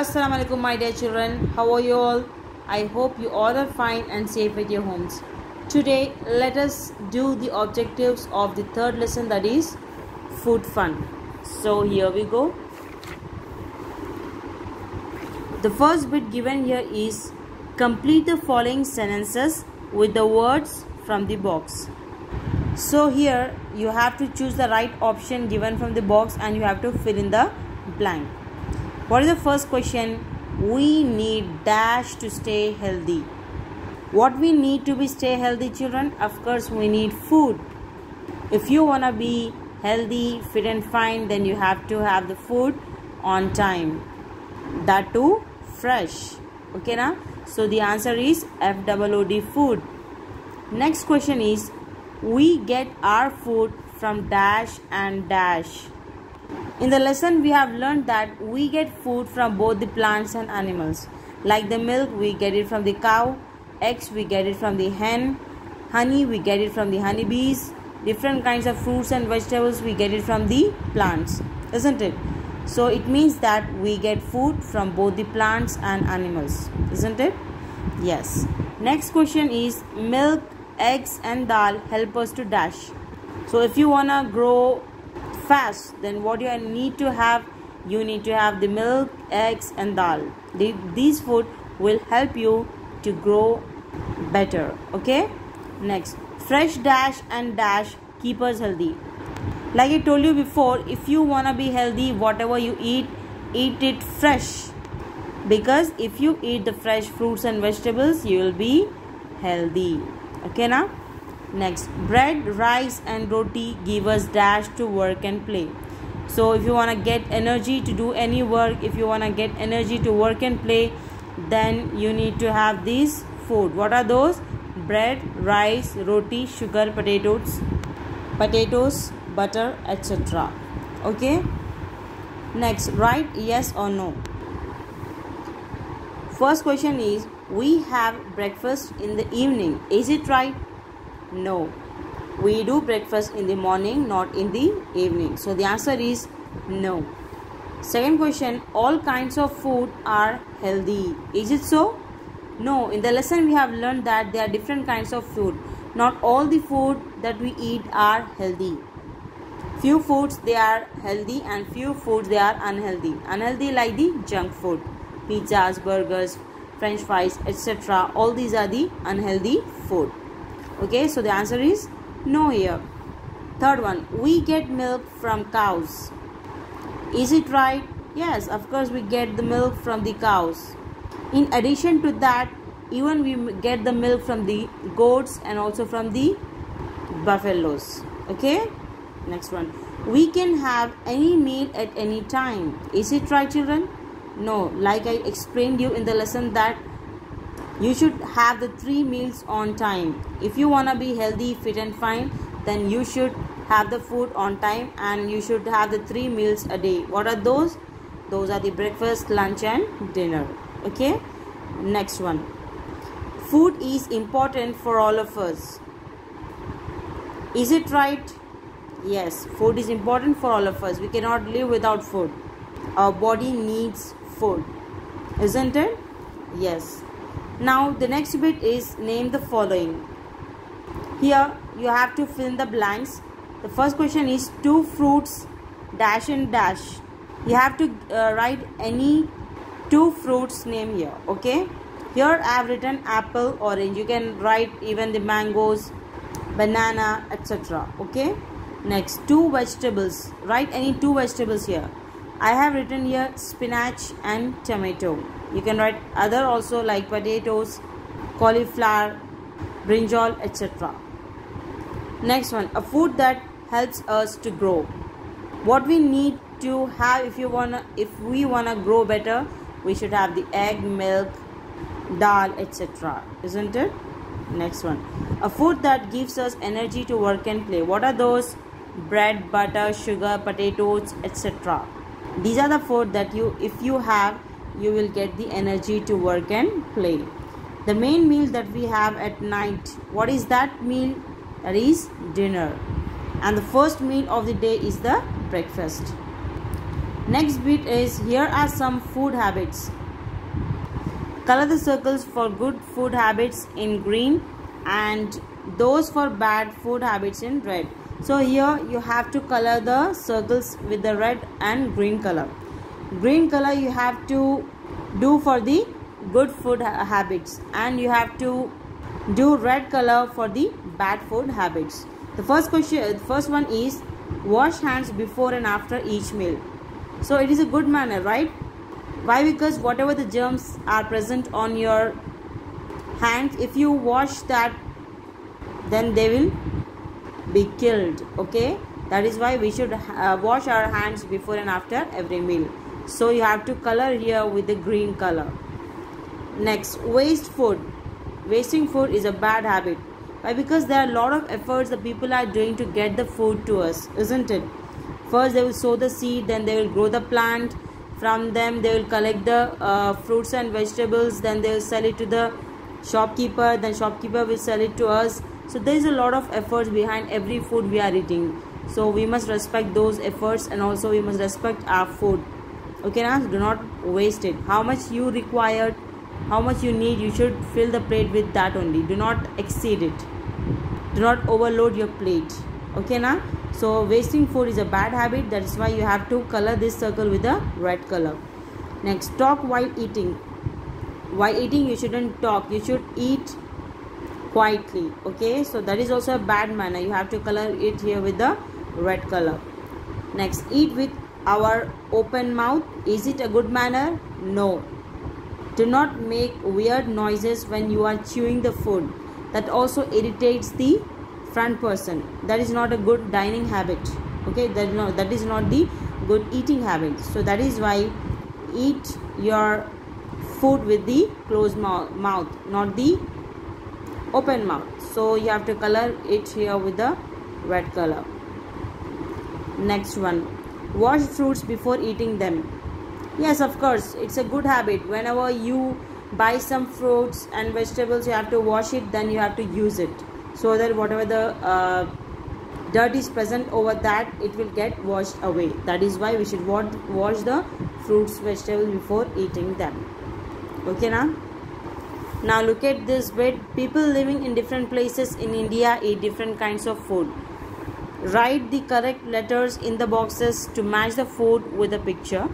Assalamu alaikum my dear children. How are you all? I hope you all are fine and safe at your homes. Today let us do the objectives of the third lesson that is food fun. So here we go. The first bit given here is complete the following sentences with the words from the box. So here you have to choose the right option given from the box and you have to fill in the blank. What is the first question? We need dash to stay healthy. What we need to be stay healthy children? Of course we need food. If you want to be healthy, fit and fine then you have to have the food on time. That too fresh. Okay now? So the answer is F O O D food. Next question is we get our food from dash and dash. In the lesson, we have learned that we get food from both the plants and animals. Like the milk, we get it from the cow, eggs, we get it from the hen, honey, we get it from the honeybees, different kinds of fruits and vegetables, we get it from the plants, isn't it? So it means that we get food from both the plants and animals, isn't it? Yes. Next question is milk, eggs, and dal help us to dash. So if you wanna grow fast then what you need to have? You need to have the milk eggs and dal. The, these food will help you to grow better okay? Next fresh dash and dash keep us healthy. Like i told you before if you want to be healthy whatever you eat eat it fresh. Because if you eat the fresh fruits and vegetables you will be healthy. Okay now next bread rice and roti give us dash to work and play. So if you want to get energy to do any work if you want to get energy to work and play then you need to have these food. What are those? Bread rice roti sugar potatoes potatoes butter etc okay? Next write yes or no. First question is we have breakfast in the evening. Is it right no. We do breakfast in the morning, not in the evening. So the answer is no. Second question All kinds of food are healthy. Is it so? No. In the lesson, we have learned that there are different kinds of food. Not all the food that we eat are healthy. Few foods they are healthy and few foods they are unhealthy. Unhealthy like the junk food, pizzas, burgers, french fries, etc. All these are the unhealthy food okay so the answer is no here. Third one we get milk from cows. Is it right? Yes of course we get the milk from the cows. In addition to that even we get the milk from the goats and also from the buffaloes. Okay next one. We can have any meal at any time. Is it right children? No. Like i explained you in the lesson that you should have the three meals on time. If you want to be healthy fit and fine then you should have the food on time and you should have the three meals a day. What are those? Those are the breakfast lunch and dinner. Okay? Next one. Food is important for all of us. Is it right? Yes. Food is important for all of us. We cannot live without food. Our body needs food. Isn't it? Yes now the next bit is name the following. Here you have to fill in the blanks. The first question is two fruits dash and dash. You have to uh, write any two fruits name here. Okay. Here I have written apple, orange. You can write even the mangoes, banana, etc. Okay. Next two vegetables. Write any two vegetables here. I have written here spinach and tomato. You can write other also like potatoes cauliflower brinjal etc next one a food that helps us to grow. What we need to have if you wanna if we wanna grow better we should have the egg milk dal etc isn't it? Next one a food that gives us energy to work and play. What are those? Bread butter sugar potatoes etc these are the food that you if you have you will get the energy to work and play. The main meal that we have at night what is that meal? That is dinner. And the first meal of the day is the breakfast. Next bit is here are some food habits. Color the circles for good food habits in green and those for bad food habits in red so here you have to color the circles with the red and green color. Green color you have to do for the good food ha habits and you have to do red color for the bad food habits. The first question uh, the first one is wash hands before and after each meal. So it is a good manner right? Why? Because whatever the germs are present on your hands if you wash that then they will be killed okay? That is why we should uh, wash our hands before and after every meal. So you have to color here with the green color. Next waste food. Wasting food is a bad habit. Why? Because there are a lot of efforts the people are doing to get the food to us isn't it? First they will sow the seed then they will grow the plant. From them they will collect the uh, fruits and vegetables then they will sell it to the shopkeeper then shopkeeper will sell it to us so there is a lot of efforts behind every food we are eating. So we must respect those efforts and also we must respect our food. Okay now do not waste it. How much you required how much you need you should fill the plate with that only. Do not exceed it. Do not overload your plate. Okay now so wasting food is a bad habit. That is why you have to color this circle with a red color. Next talk while eating. While eating you shouldn't talk. You should eat quietly okay? So that is also a bad manner. You have to color it here with the red color. Next eat with our open mouth. Is it a good manner? No. Do not make weird noises when you are chewing the food. That also irritates the front person. That is not a good dining habit okay? That no that is not the good eating habit. So that is why eat your food with the closed mouth not the open mouth. So you have to color it here with the red color. Next one. Wash fruits before eating them. Yes of course it's a good habit. Whenever you buy some fruits and vegetables you have to wash it then you have to use it. So that whatever the uh, dirt is present over that it will get washed away. That is why we should wash the fruits vegetables before eating them. Okay now now look at this bit people living in different places in india eat different kinds of food. Write the correct letters in the boxes to match the food with the picture.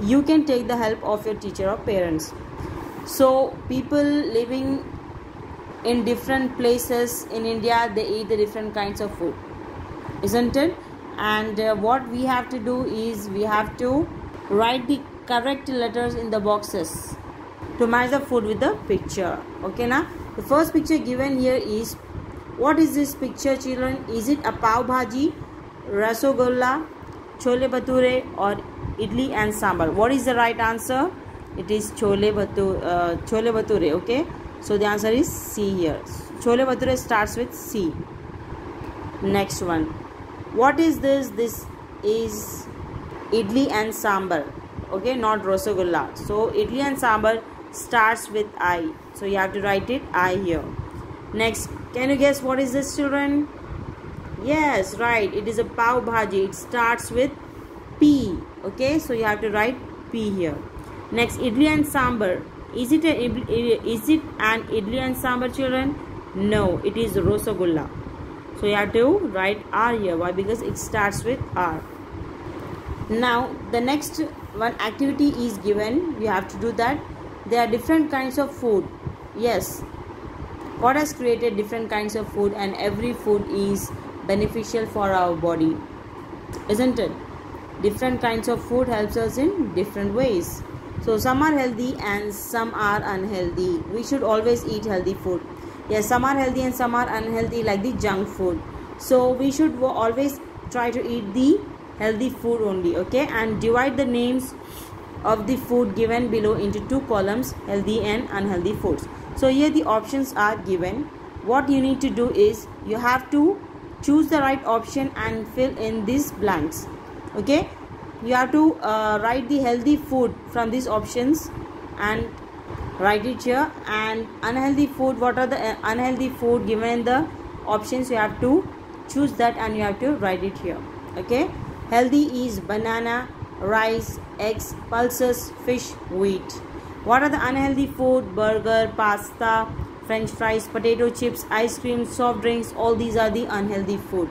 You can take the help of your teacher or parents. So people living in different places in india they eat the different kinds of food isn't it? And uh, what we have to do is we have to write the correct letters in the boxes to match the food with the picture. Okay now the first picture given here is what is this picture children? Is it a pav bhaji rasogolla chole bhature or idli and sambar? What is the right answer? It is chole bhature uh, chole bhature okay? So the answer is c here. Chole bhature starts with c. Next one. What is this? This is idli and sambar okay? Not rasogolla so idli and sambar starts with I. So you have to write it I here. Next, can you guess what is this children? Yes, right. It is a pav bhaji. It starts with P. Okay, so you have to write P here. Next, idli and sambar. Is it a, is it an idli and sambar children? No, it is rosagulla. So you have to write R here. Why? Because it starts with R. Now the next one activity is given. You have to do that there are different kinds of food. Yes. God has created different kinds of food and every food is beneficial for our body isn't it? Different kinds of food helps us in different ways. So some are healthy and some are unhealthy. We should always eat healthy food. Yes some are healthy and some are unhealthy like the junk food. So we should always try to eat the healthy food only okay? And divide the names of the food given below into two columns healthy and unhealthy foods. So here the options are given. What you need to do is you have to choose the right option and fill in these blanks. Okay? You have to uh, write the healthy food from these options and write it here. And unhealthy food what are the uh, unhealthy food given the options you have to choose that and you have to write it here. Okay? Healthy is banana rice, eggs, pulses, fish, wheat. What are the unhealthy food? Burger, pasta, french fries, potato chips, ice cream, soft drinks, all these are the unhealthy food.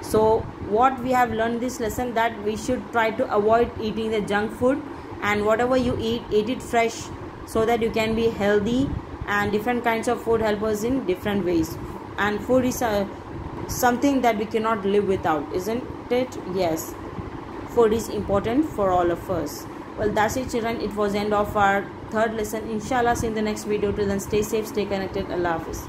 So what we have learned this lesson that we should try to avoid eating the junk food and whatever you eat, eat it fresh so that you can be healthy and different kinds of food help us in different ways. And food is a, something that we cannot live without, isn't it? Yes food is important for all of us. Well that's it children. It was end of our third lesson. Inshallah see in the next video. Till then stay safe stay connected. Allah hafiz